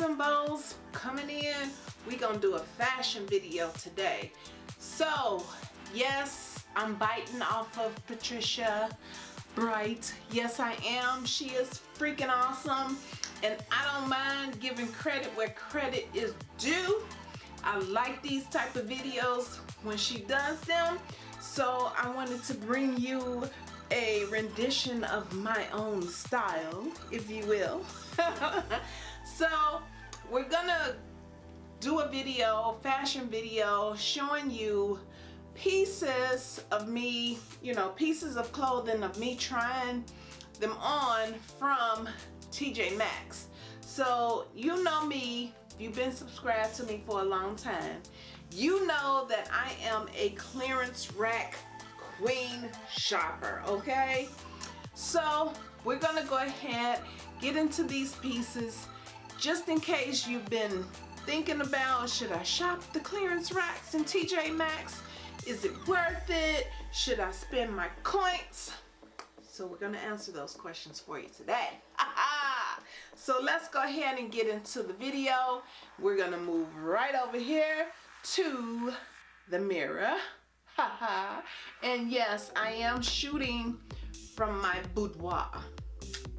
and beaus coming in we gonna do a fashion video today. So yes I'm biting off of Patricia Bright. Yes I am. She is freaking awesome. And I don't mind giving credit where credit is due. I like these type of videos when she does them. So I wanted to bring you a rendition of my own style if you will. So we're gonna do a video, fashion video, showing you pieces of me, you know, pieces of clothing of me trying them on from TJ Maxx. So you know me, you've been subscribed to me for a long time. You know that I am a clearance rack queen shopper, okay? So we're gonna go ahead get into these pieces just in case you've been thinking about should I shop the clearance racks in TJ Maxx? Is it worth it? Should I spend my coins? So we're gonna answer those questions for you today. so let's go ahead and get into the video. We're gonna move right over here to the mirror. and yes, I am shooting from my boudoir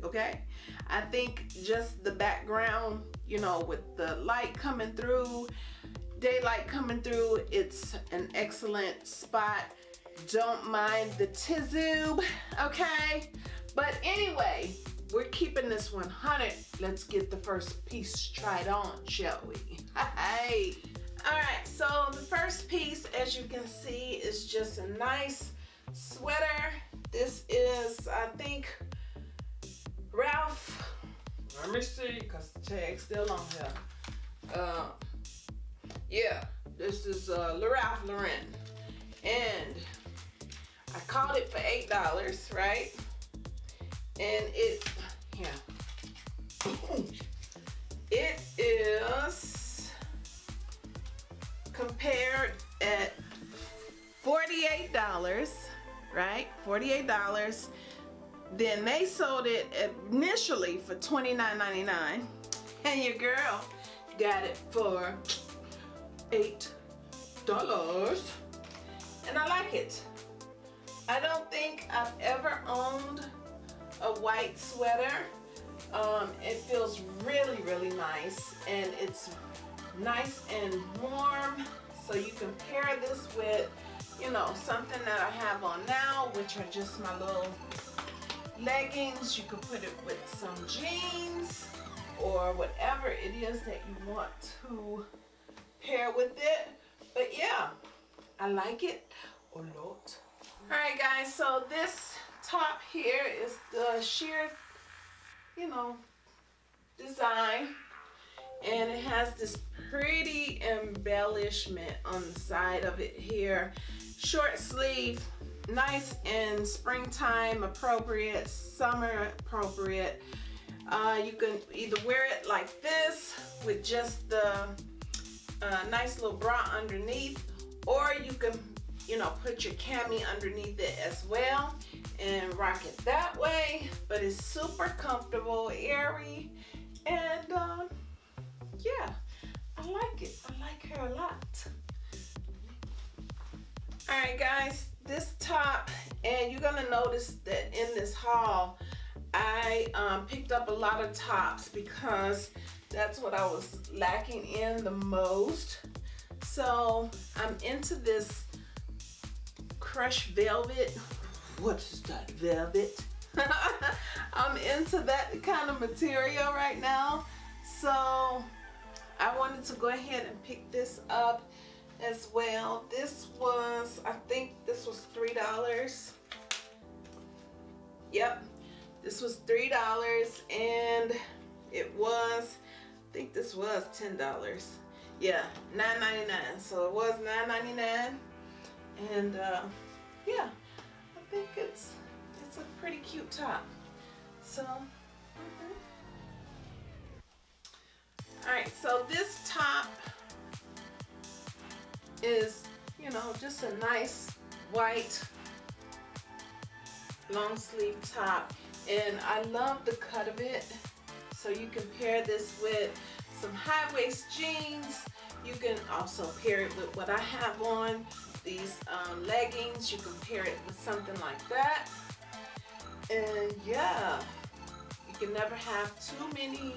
okay I think just the background you know with the light coming through daylight coming through it's an excellent spot. Don't mind the tizoob okay? But anyway we're keeping this 100 let's get the first piece tried on shall we? Hey. All right so the first piece as you can see is just a nice sweater. This is I think Ralph, let me see, cause the tag's still on here. Uh, yeah, this is uh, Ralph Lauren. And I called it for $8, right? And it, yeah. it is compared at $48, right? $48 then they sold it initially for $29.99 and your girl got it for $8. And I like it. I don't think I've ever owned a white sweater. Um, it feels really, really nice and it's nice and warm. So you can pair this with, you know, something that I have on now, which are just my little leggings. You can put it with some jeans or whatever it is that you want to pair with it. But yeah, I like it a lot. Alright guys, so this top here is the sheer, you know, design. And it has this pretty embellishment on the side of it here. Short sleeve nice and springtime appropriate, summer appropriate. Uh, you can either wear it like this with just the uh, nice little bra underneath or you can you know put your cami underneath it as well and rock it that way but it's super comfortable airy and um, yeah I like it. I like her a lot. All right guys this top and you're gonna notice that in this haul I um, picked up a lot of tops because that's what I was lacking in the most. So I'm into this crushed velvet. What is that velvet? I'm into that kind of material right now. So I wanted to go ahead and pick this up as well. This was, I think this was $3. Yep, this was $3 and it was, I think this was $10. Yeah, $9.99. So it was $9.99 and uh, yeah, I think it's, it's a pretty cute top. So, mm -hmm. all right, so this top is, you know, just a nice white long sleeve top. And I love the cut of it. So you can pair this with some high waist jeans. You can also pair it with what I have on, these um, leggings. You can pair it with something like that. And yeah, you can never have too many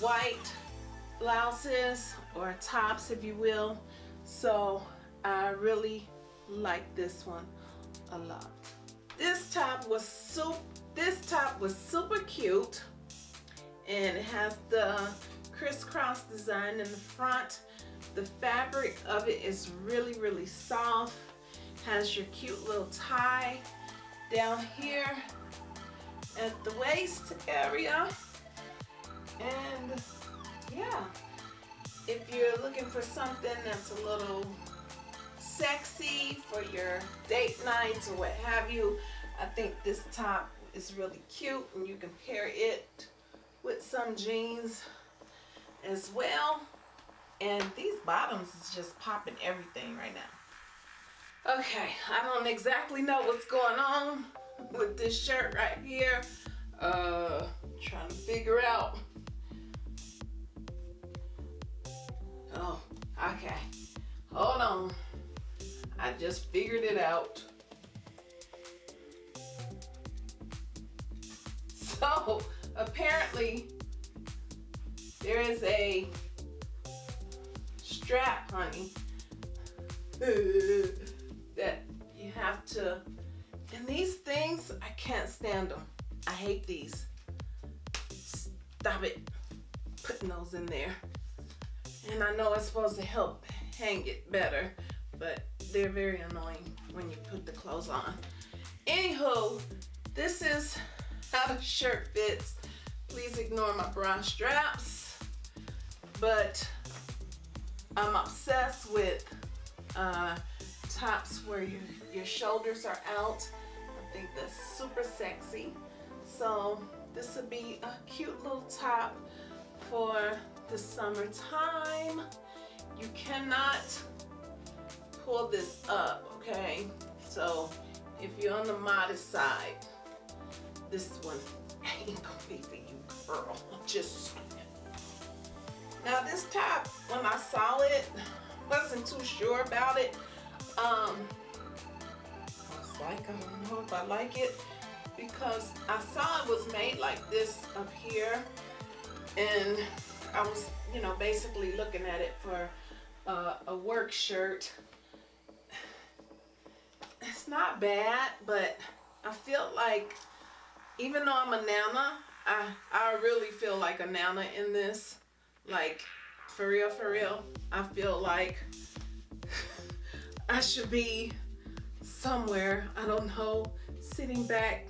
white blouses or tops, if you will. So I really like this one a lot. This top was so this top was super cute and it has the crisscross design in the front. The fabric of it is really, really soft. Has your cute little tie down here at the waist area. And yeah, if you're looking for something that's a little sexy for your date nights or what have you, I think this top is really cute and you can pair it with some jeans as well. And these bottoms is just popping everything right now. Okay, I don't exactly know what's going on with this shirt right here. Uh, trying to figure out. Oh, okay. Hold on. I just figured it out. So, apparently, there is a strap, honey, that you have to, and these things, I can't stand them. I hate these. Stop it putting those in there. And I know it's supposed to help hang it better, but they're very annoying when you put the clothes on. Anywho, this is how the shirt fits. Please ignore my bra straps. But I'm obsessed with uh, tops where your, your shoulders are out. I think that's super sexy. So this would be a cute little top for the summertime. You cannot pull this up, okay? So if you're on the modest side, this one ain't gonna be for you, girl. Just Now this top, when I saw it, wasn't too sure about it. Um, I was like, I don't know if I like it because I saw it was made like this up here and I was, you know, basically looking at it for uh, a work shirt it's not bad, but I feel like even though I'm a nana, I, I really feel like a nana in this. Like, for real, for real, I feel like I should be somewhere, I don't know, sitting back,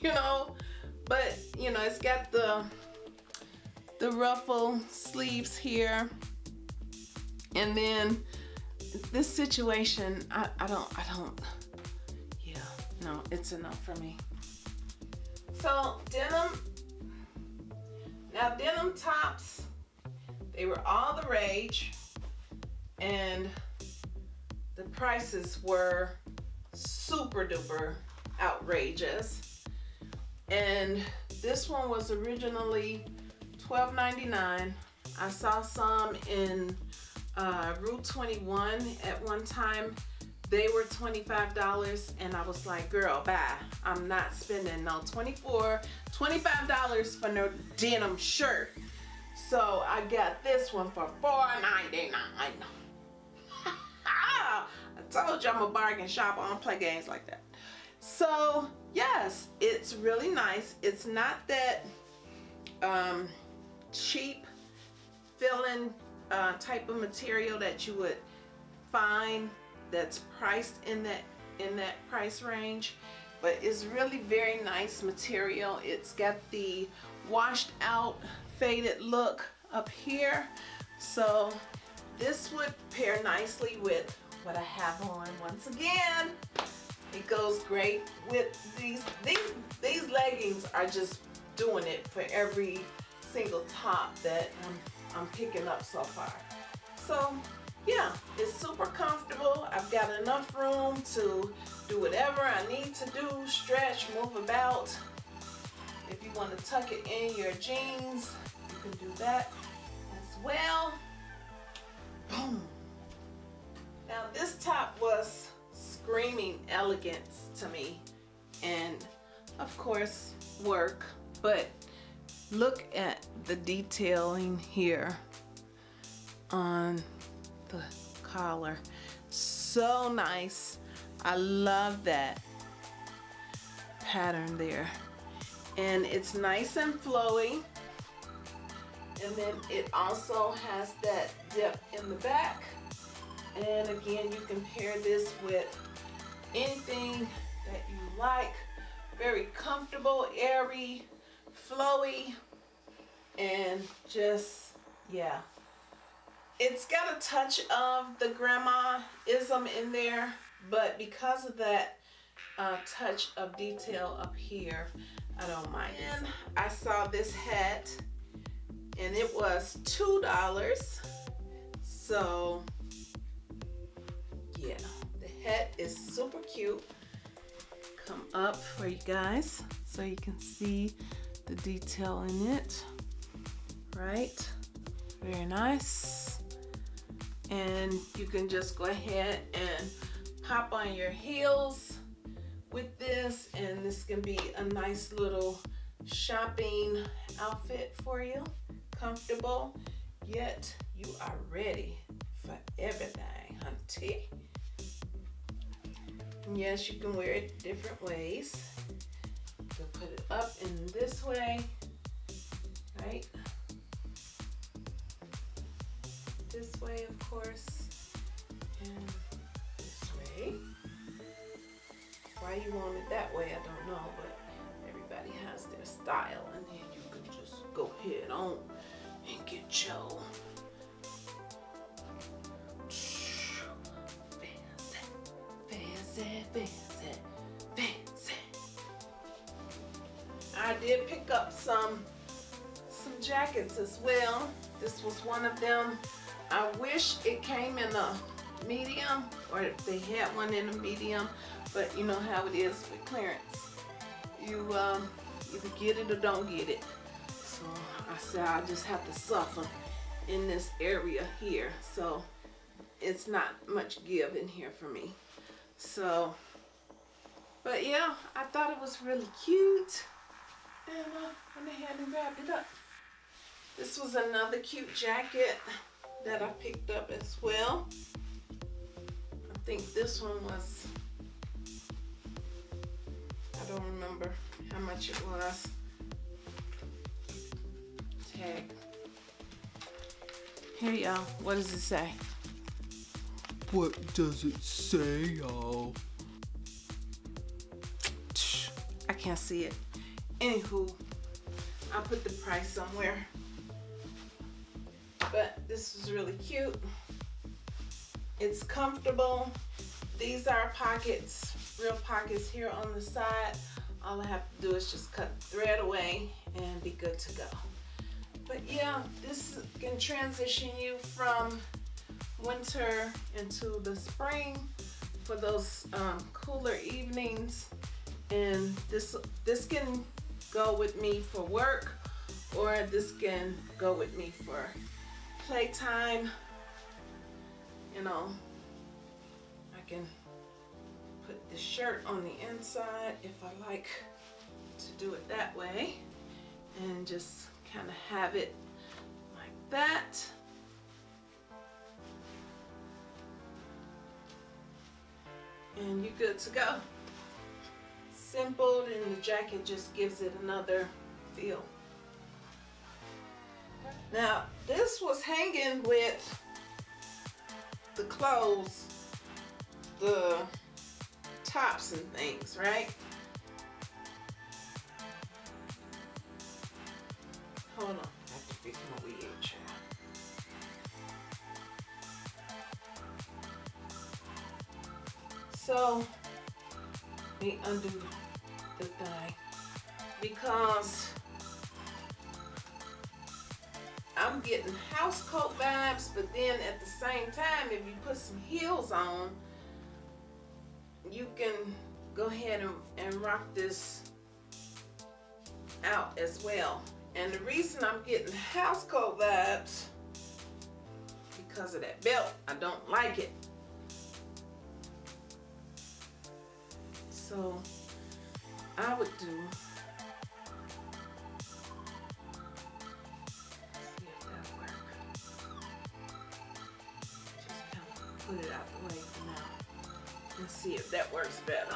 you know, but, you know, it's got the, the ruffle sleeves here, and then this situation, I, I don't, I don't, yeah, no, it's enough for me. So denim, now denim tops, they were all the rage and the prices were super duper outrageous. And this one was originally $12.99. I saw some in uh, Rue 21 at one time. They were $25 and I was like, girl, bye. I'm not spending no $24, $25 for no denim shirt. So I got this one for $4.99. I told you I'm a bargain shopper. I don't play games like that. So yes, it's really nice. It's not that um, cheap filling uh, type of material that you would find that's priced in that in that price range. But it's really very nice material. It's got the washed out faded look up here. So this would pair nicely with what I have on once again. It goes great with these these these leggings are just doing it for every single top that I'm I'm picking up so far. So yeah, it's super comfortable. I've got enough room to do whatever I need to do, stretch, move about. If you want to tuck it in your jeans, you can do that as well. Boom. Now this top was screaming elegance to me and of course work, but look at the detailing here on the collar. So nice. I love that pattern there. And it's nice and flowy. And then it also has that dip in the back. And again, you can pair this with anything that you like. Very comfortable, airy, flowy, and just, yeah. It's got a touch of the grandma-ism in there, but because of that uh, touch of detail up here, I don't mind and. I saw this hat and it was $2. So yeah, the hat is super cute. Come up for you guys so you can see the detail in it. Right, very nice. And you can just go ahead and pop on your heels with this and this can be a nice little shopping outfit for you comfortable yet you are ready for everything hunty yes you can wear it different ways put it up in this way right? This way of course and this way. Why you want it that way, I don't know, but everybody has their style, and then you can just go head on and get your pick up some some jackets as well. This was one of them. I wish it came in a medium or if they had one in a medium but you know how it is with clearance. You um, either get it or don't get it. So I said I just have to suffer in this area here. So it's not much give in here for me. So, but yeah, I thought it was really cute. And I went ahead and grabbed it up. This was another cute jacket that I picked up as well. I think this one was I don't remember how much it was. Tag. Here y'all, what does it say? What does it say, y'all? I can't see it. Anywho, I'll put the price somewhere. But this is really cute. It's comfortable. These are pockets real pockets here on the side. All I have to do is just cut thread away and be good to go. But yeah, this can transition you from winter into the spring for those um, cooler evenings. And this, this can go with me for work or this can go with me for playtime. You know, I can put the shirt on the inside if I like to do it that way and just kind of have it like that. And you're good to go. Simple and the jacket just gives it another feel. Now this was hanging with the clothes, the tops and things, right? Hold on, I have to fix my wig, So, me undo the thing because I'm getting house coat vibes, but then at the same time, if you put some heels on, you can go ahead and, and rock this out as well. And the reason I'm getting house coat vibes because of that belt. I don't like it. So I would do put it out the way for now and see if that works better.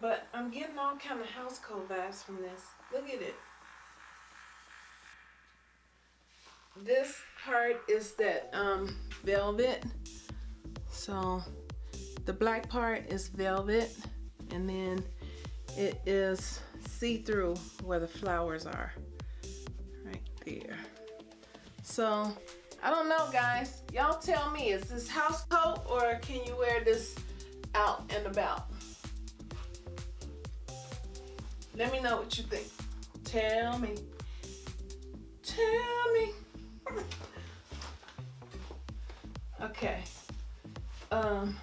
But I'm getting all kind of house coat vibes from this. Look at it. This part is that um, velvet. So the black part is velvet and then it is see-through where the flowers are right there. So I don't know guys. Y'all tell me is this house coat or can you wear this out and about? Let me know what you think. Tell me. Tell um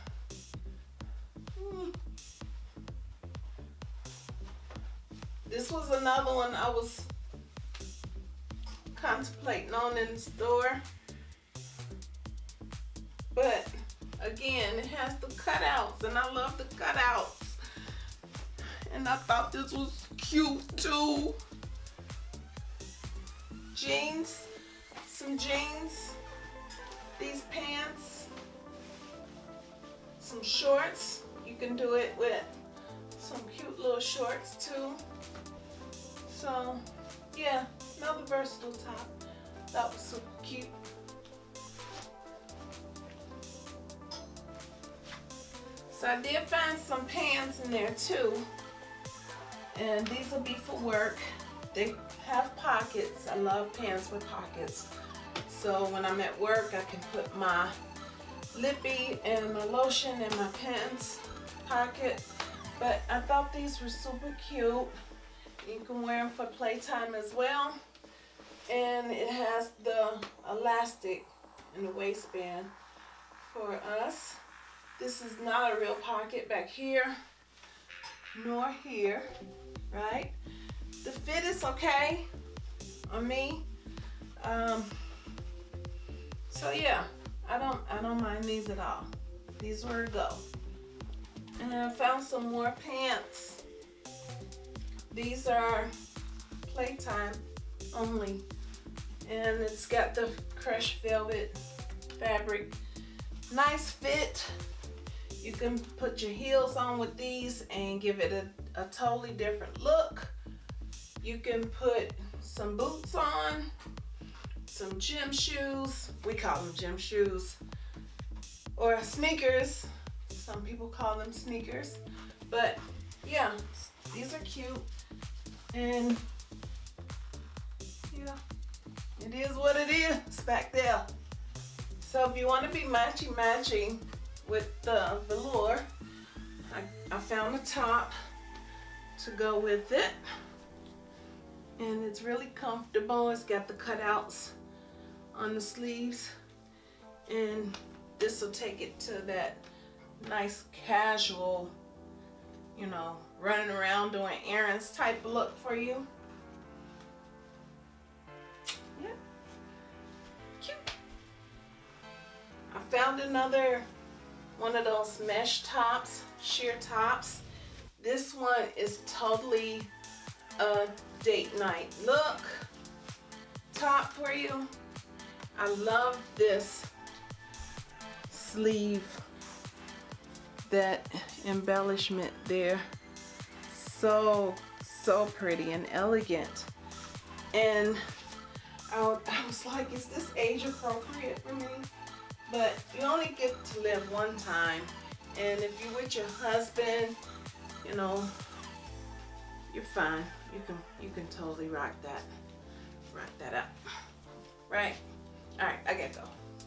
This was another one I was contemplating on in the store. But again, it has the cutouts and I love the cutouts. And I thought this was cute too. Jeans, some jeans, these pants, some shorts. You can do it with some cute little shorts too. So yeah, another versatile top. That was super cute. So I did find some pants in there too. And these will be for work. They have pockets. I love pants with pockets. So when I'm at work, I can put my lippy and my lotion in my pants pocket. But I thought these were super cute. You can wear them for playtime as well. And it has the elastic in the waistband for us. This is not a real pocket back here, nor here, right? The fit is okay on me. Um, so yeah, I don't I don't mind these at all. These were a go. And I found some more pants these are playtime only. And it's got the crushed velvet fabric. Nice fit. You can put your heels on with these and give it a, a totally different look. You can put some boots on, some gym shoes. We call them gym shoes. Or sneakers. Some people call them sneakers. But yeah, these are cute. And yeah, it is what it is back there. So if you want to be matchy matching with the velour, I, I found a top to go with it. And it's really comfortable. It's got the cutouts on the sleeves. And this will take it to that nice casual, you know, running around doing errands type look for you. Cute. I found another one of those mesh tops, sheer tops. This one is totally a date night look top for you. I love this sleeve, that embellishment there so, so pretty and elegant. And I, I was like, is this age appropriate for me? But you only get to live one time. And if you're with your husband, you know, you're fine. You can you can totally rock that. Rock that up. Right? Alright, I gotta go.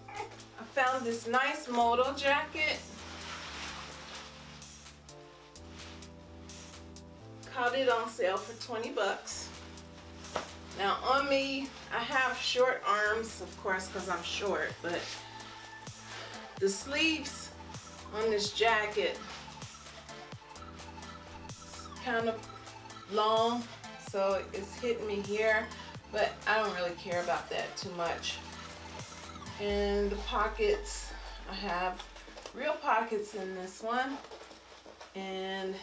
I found this nice moto jacket caught it on sale for 20 bucks. Now on me, I have short arms, of course, because I'm short, but the sleeves on this jacket kind of long so it's hitting me here but I don't really care about that too much and the pockets I have real pockets in this one. And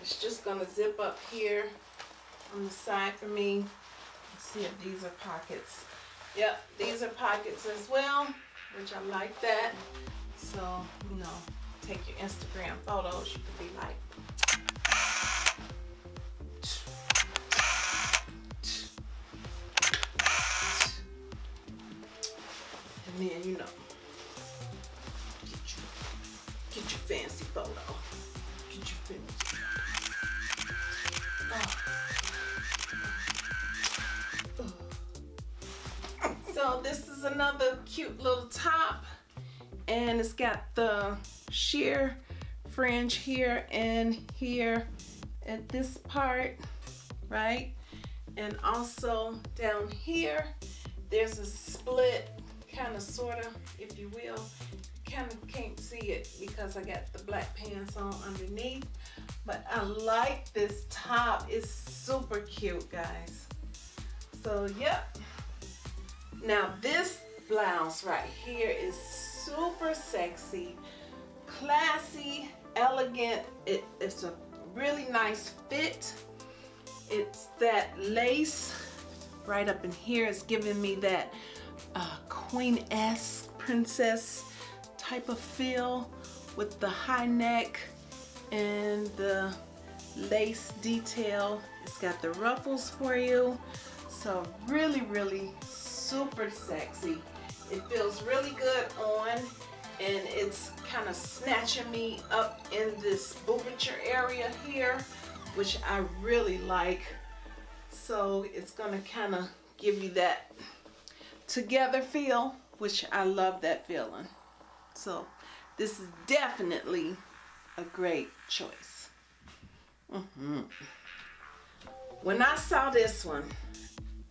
it's just gonna zip up here on the side for me. Let's see if these are pockets. Yep these are pockets as well which I like that. So you know take your Instagram photos. You could be like and then you know. Get your, get your fancy photo get your fancy oh. so this is another cute little top and it's got the sheer fringe here and here at this part right? And also down here there's a split kind of sort of if you will. Kind of can't see it because I got the black pants on underneath. But I like this top. It's super cute guys. So yep. Now this blouse right here is super sexy classy elegant. It, it's a really nice fit. It's that lace right up in here is giving me that uh, queen-esque princess type of feel with the high neck and the lace detail. It's got the ruffles for you. So really, really super sexy. It feels really good on and it's kind of snatching me up in this boobature area here, which I really like. So it's gonna kind of give you that together feel, which I love that feeling. So this is definitely a great choice. Mm -hmm. When I saw this one,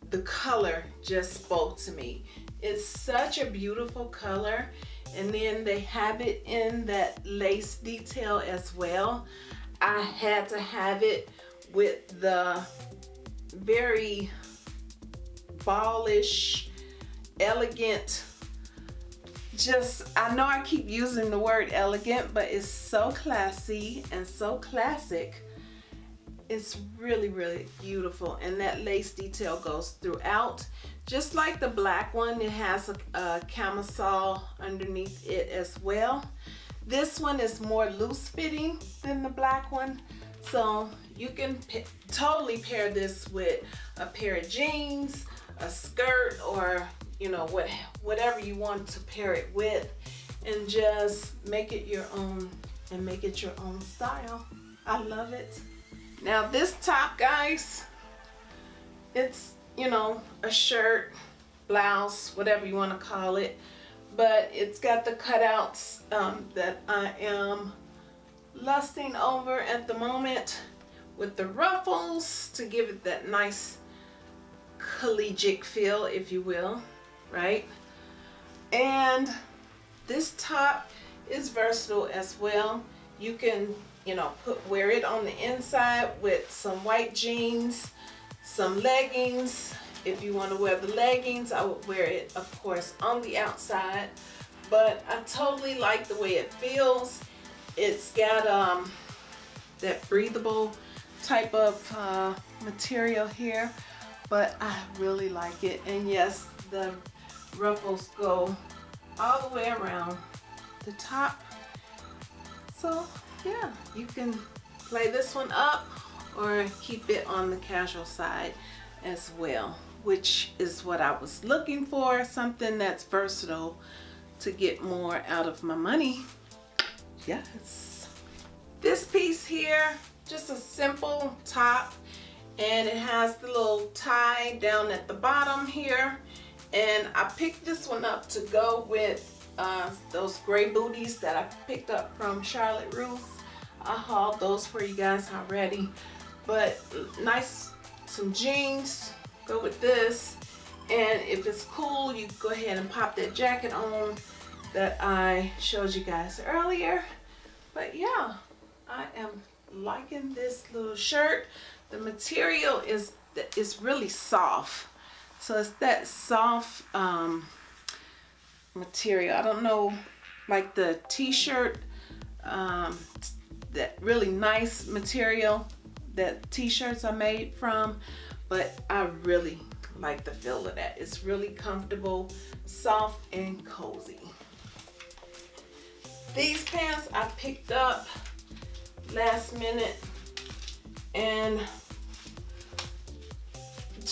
the color just spoke to me. It's such a beautiful color. And then they have it in that lace detail as well. I had to have it with the very ballish elegant. Just I know I keep using the word elegant but it's so classy and so classic. It's really really beautiful and that lace detail goes throughout. Just like the black one it has a, a camisole underneath it as well. This one is more loose fitting than the black one so you can totally pair this with a pair of jeans a skirt or you know, what whatever you want to pair it with and just make it your own and make it your own style. I love it. Now this top, guys, it's, you know, a shirt, blouse, whatever you want to call it, but it's got the cutouts um, that I am lusting over at the moment with the ruffles to give it that nice collegiate feel, if you will right? And this top is versatile as well. You can, you know, put wear it on the inside with some white jeans, some leggings. If you want to wear the leggings, I would wear it, of course, on the outside. But I totally like the way it feels. It's got um, that breathable type of uh, material here, but I really like it. And yes, the ruffles go all the way around the top. So yeah, you can play this one up or keep it on the casual side as well, which is what I was looking for, something that's versatile to get more out of my money. Yes. This piece here, just a simple top and it has the little tie down at the bottom here and I picked this one up to go with uh, those gray booties that I picked up from Charlotte Russe. I hauled those for you guys already. But nice, some jeans, go with this. And if it's cool, you go ahead and pop that jacket on that I showed you guys earlier. But yeah, I am liking this little shirt. The material is is really soft. So it's that soft um, material. I don't know, like the t-shirt, um, that really nice material that t-shirts are made from, but I really like the feel of that. It's really comfortable, soft, and cozy. These pants I picked up last minute and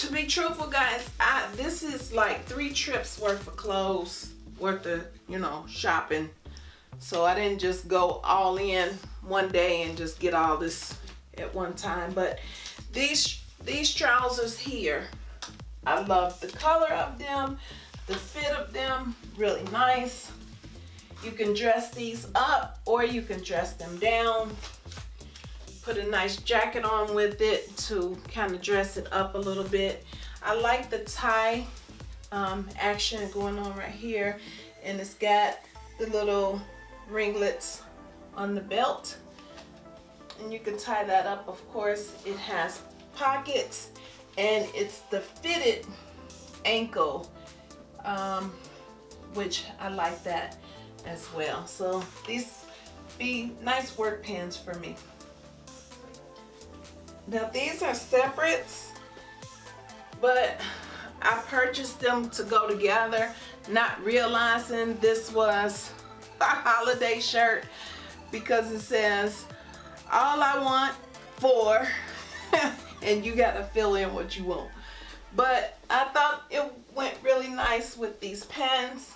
to be truthful guys I this is like three trips worth of clothes worth of you know shopping. So I didn't just go all in one day and just get all this at one time. But these these trousers here I love the color of them the fit of them really nice. You can dress these up or you can dress them down. Put a nice jacket on with it to kind of dress it up a little bit. I like the tie um, action going on right here. And it's got the little ringlets on the belt. And you can tie that up, of course. It has pockets and it's the fitted ankle, um, which I like that as well. So these be nice work pants for me. Now these are separates, but I purchased them to go together, not realizing this was a holiday shirt because it says, all I want for, and you got to fill in what you want. But I thought it went really nice with these pants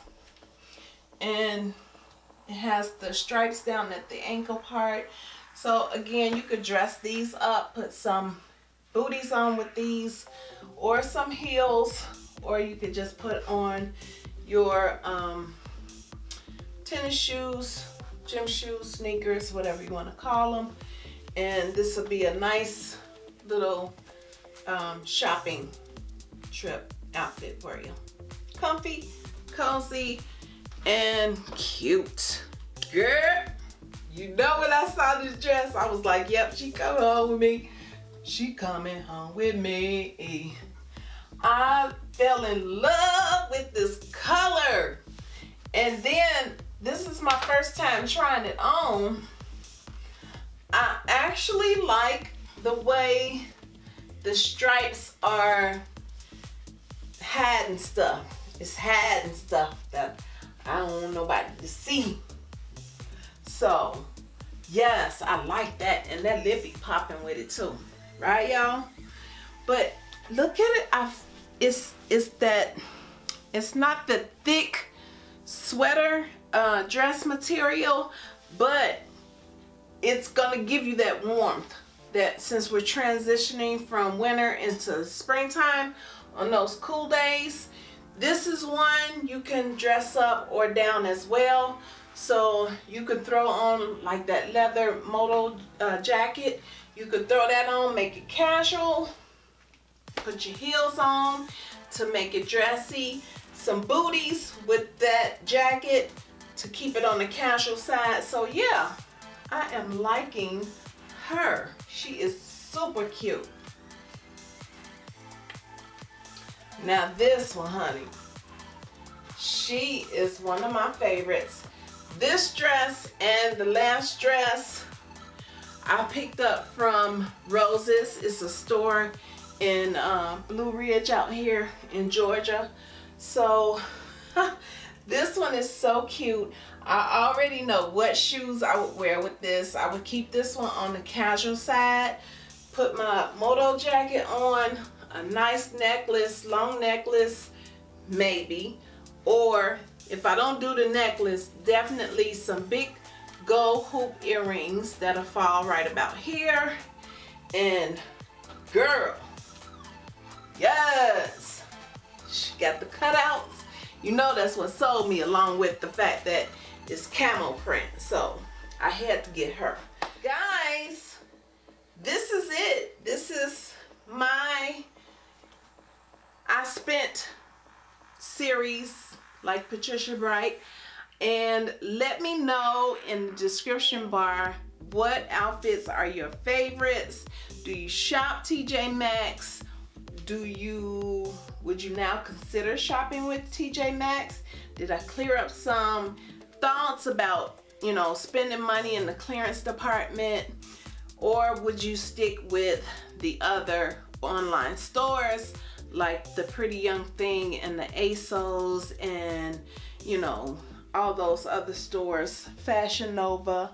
and it has the stripes down at the ankle part so again you could dress these up put some booties on with these or some heels or you could just put on your um, tennis shoes gym shoes sneakers whatever you want to call them and this will be a nice little um, shopping trip outfit for you. Comfy cozy and cute. Girl, you know when I saw this dress, I was like, yep, she coming home with me. She coming home with me. I fell in love with this color. And then, this is my first time trying it on. I actually like the way the stripes are had and stuff. It's had and stuff that I don't want nobody to see. So, yes, I like that. And that lip be popping with it too. Right, y'all? But look at it. I, it's, it's that, it's not the thick sweater uh, dress material, but it's going to give you that warmth that since we're transitioning from winter into springtime on those cool days, this is one you can dress up or down as well. So you could throw on like that leather moto uh, jacket. You could throw that on, make it casual. Put your heels on to make it dressy. Some booties with that jacket to keep it on the casual side. So yeah, I am liking her. She is super cute. Now this one, honey, she is one of my favorites. This dress and the last dress I picked up from Roses. It's a store in uh, Blue Ridge out here in Georgia. So this one is so cute. I already know what shoes I would wear with this. I would keep this one on the casual side. Put my moto jacket on, a nice necklace, long necklace, maybe. Or if I don't do the necklace, definitely some big gold hoop earrings that'll fall right about here. And girl, yes, she got the cutouts. You know that's what sold me along with the fact that it's camel print. So I had to get her. Guys, this is it. This is my I spent series like Patricia Bright. And let me know in the description bar what outfits are your favorites. Do you shop TJ Maxx? Do you, would you now consider shopping with TJ Maxx? Did I clear up some thoughts about, you know, spending money in the clearance department? Or would you stick with the other online stores like the Pretty Young Thing and the ASOS and, you know, all those other stores, Fashion Nova,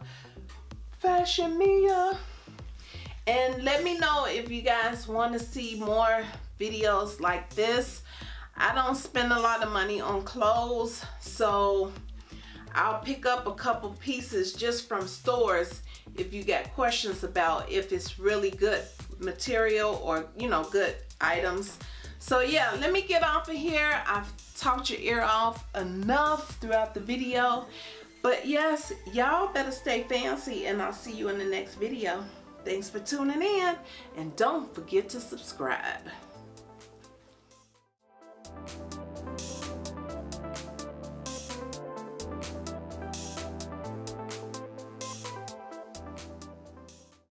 Fashion Mia. And let me know if you guys want to see more videos like this. I don't spend a lot of money on clothes, so I'll pick up a couple pieces just from stores if you got questions about if it's really good material or, you know, good items. So yeah, let me get off of here. I've talked your ear off enough throughout the video. But yes, y'all better stay fancy and I'll see you in the next video. Thanks for tuning in and don't forget to subscribe.